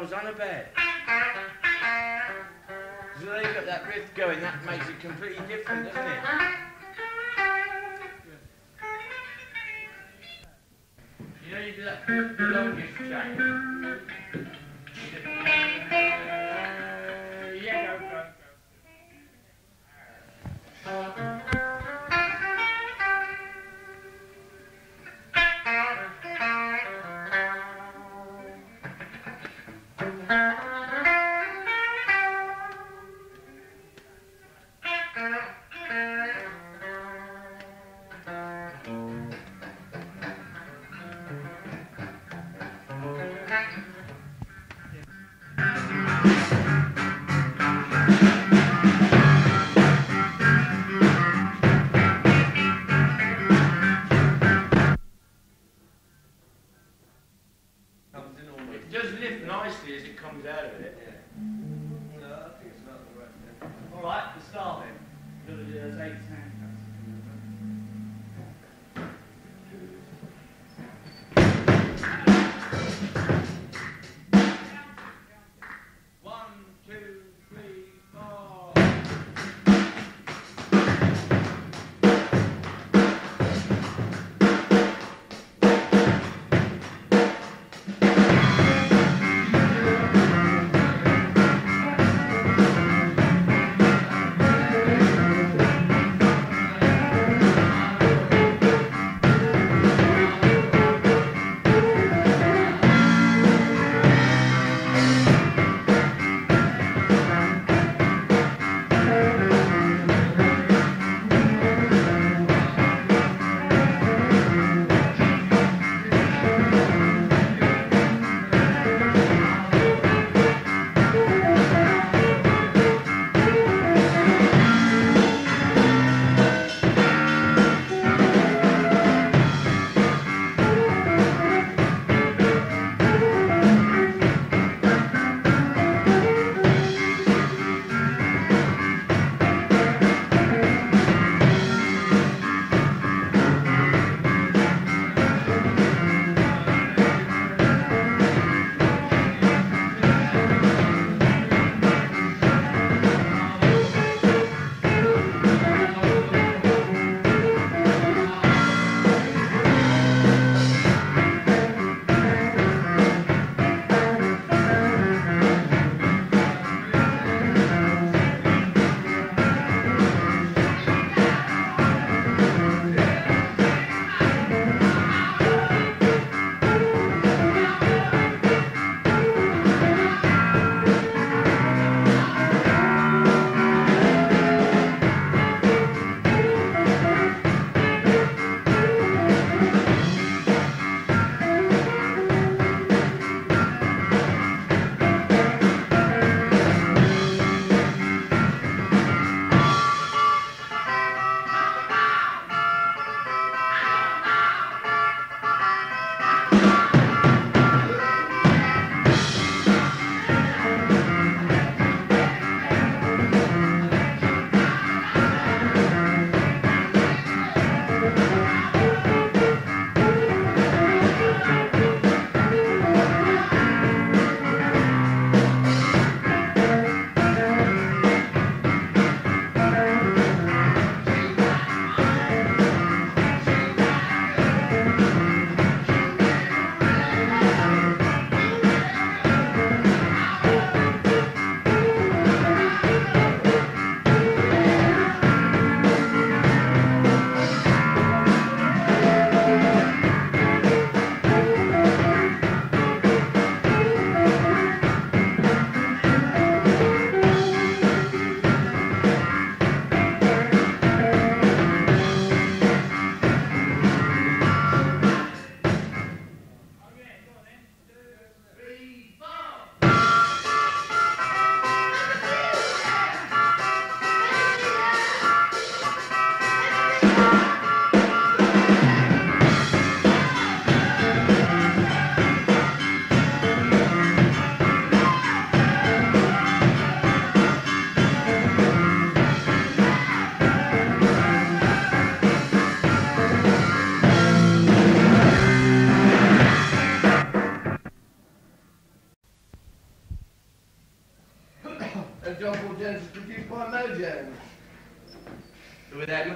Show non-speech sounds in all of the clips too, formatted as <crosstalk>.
rolls on a bed. So they've got that riff going, that makes it completely different, doesn't it? You know you do that long riff change.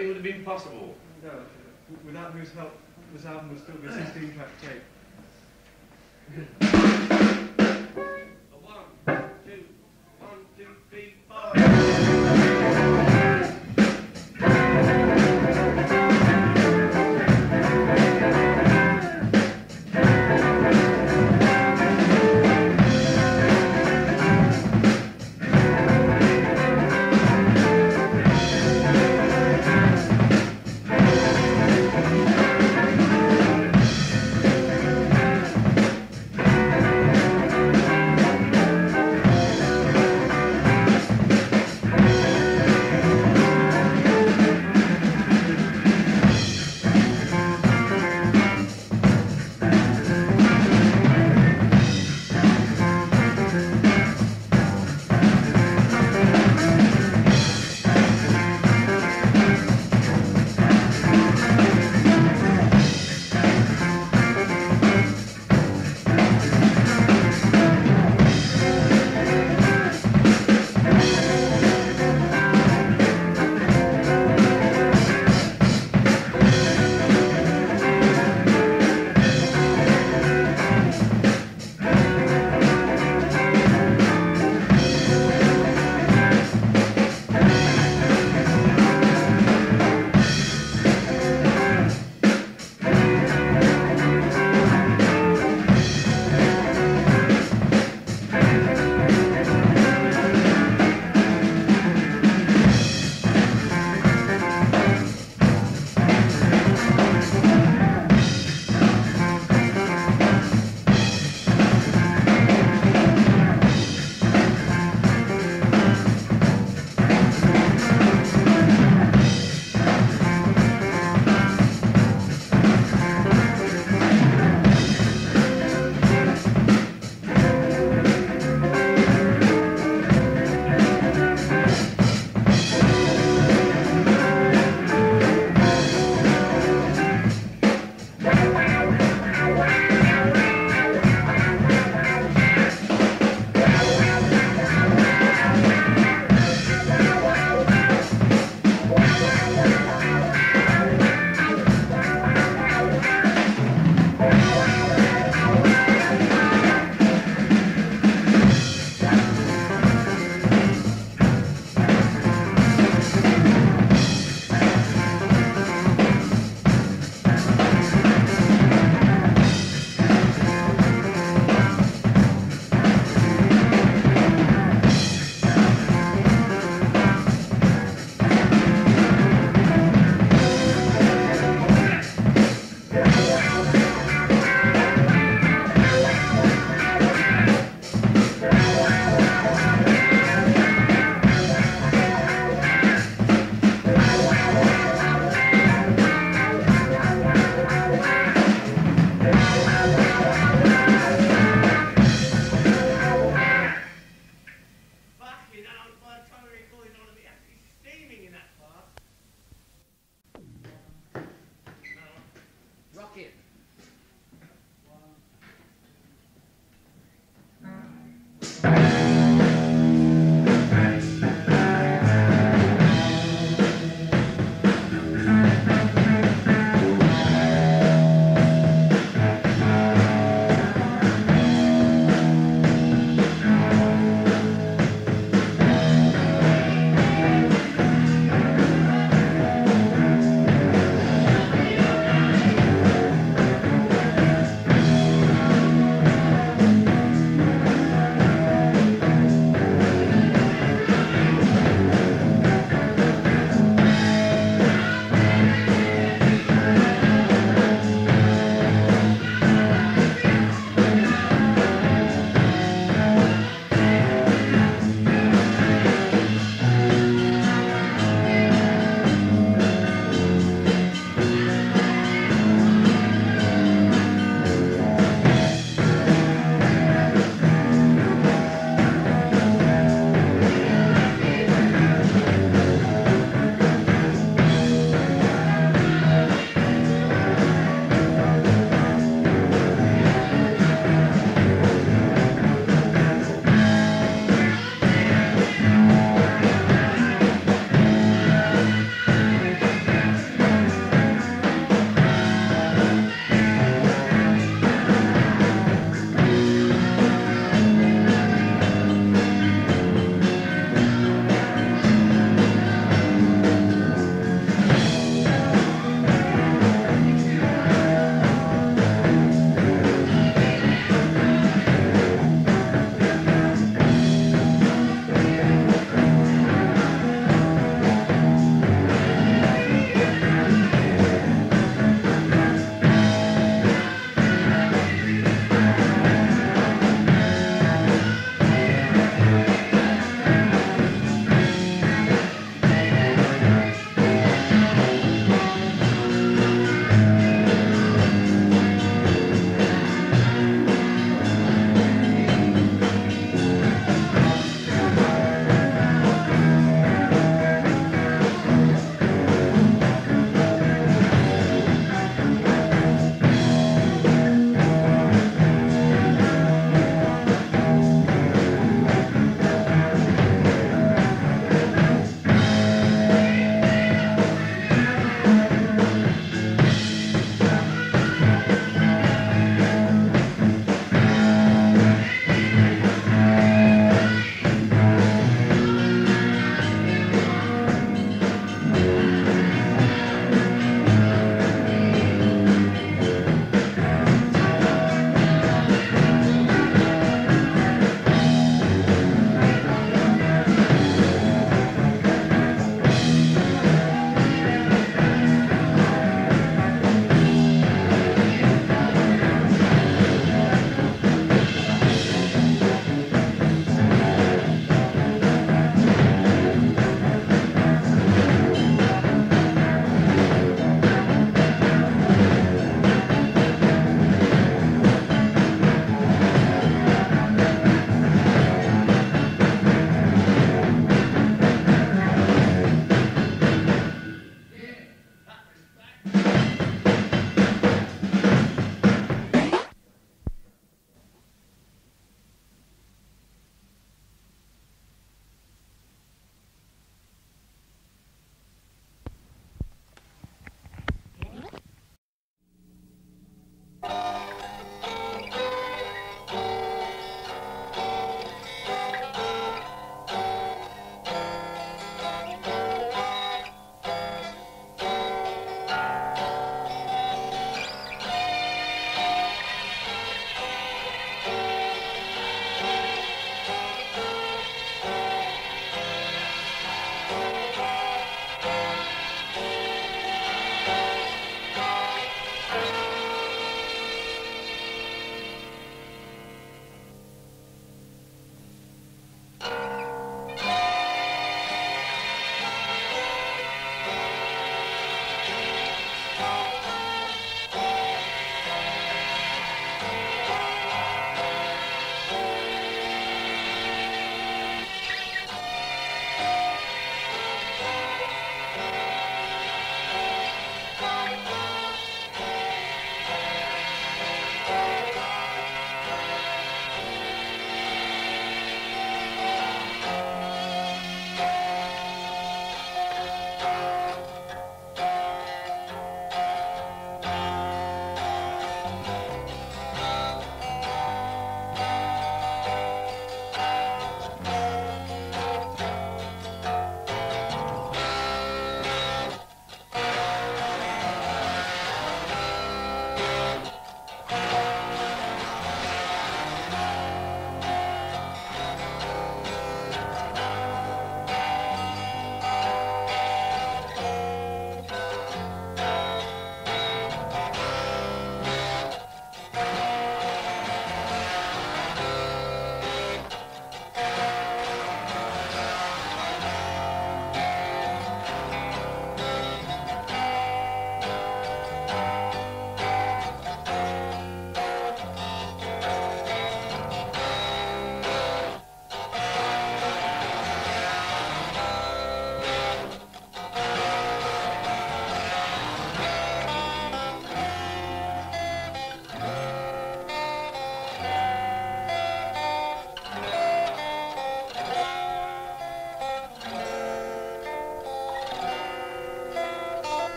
Nothing would have been possible. No, without whose help, this album would still be a 16 track tape. <laughs>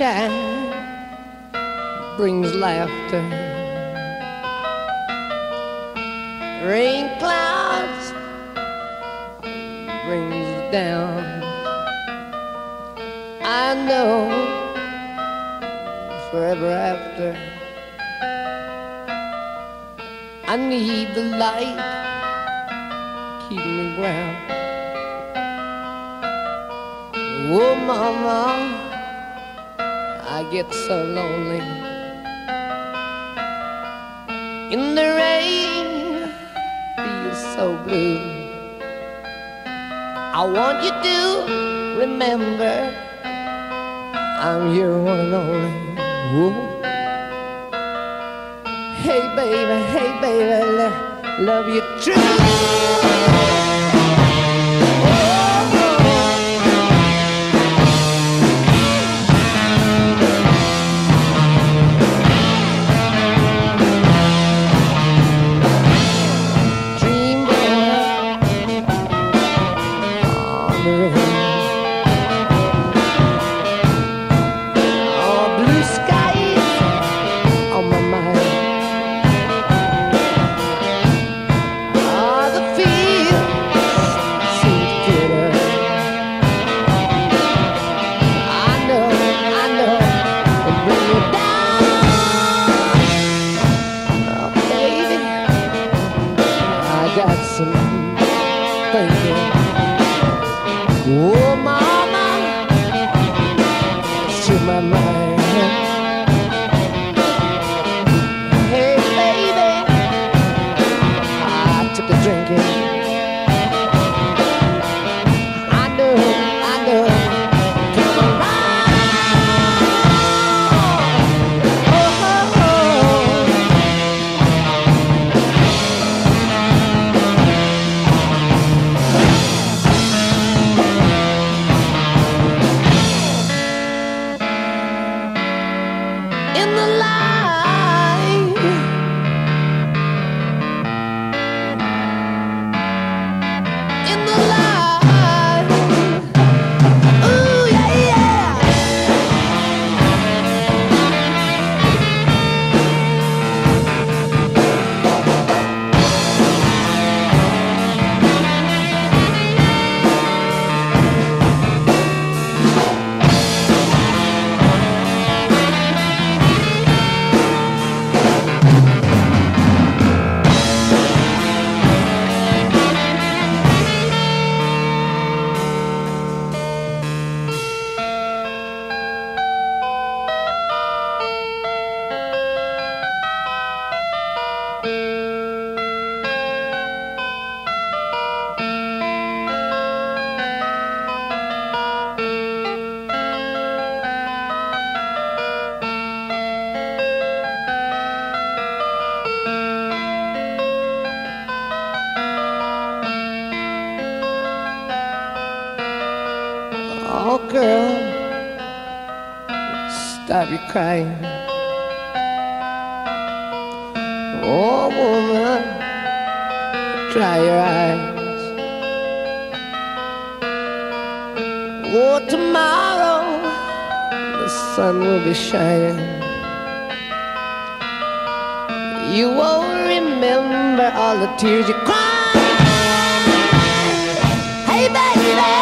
Yeah. Stop your crying. Oh, woman, dry your eyes. Oh, tomorrow the sun will be shining. You won't remember all the tears you cried. Hey, baby.